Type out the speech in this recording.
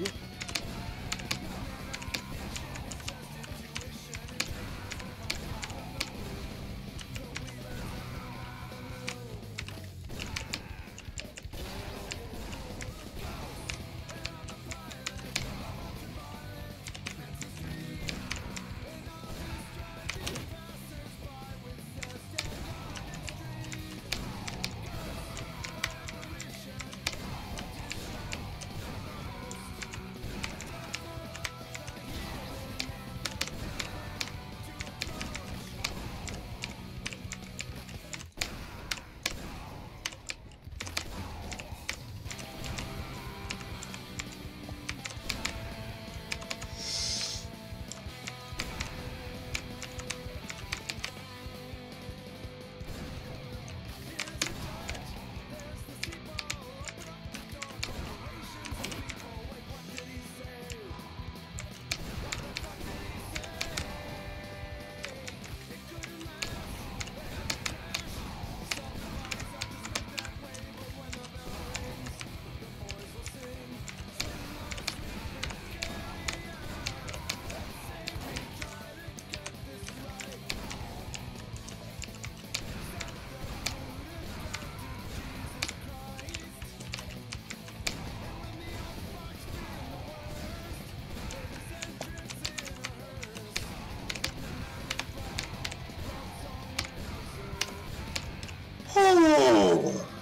Yeah. Oh!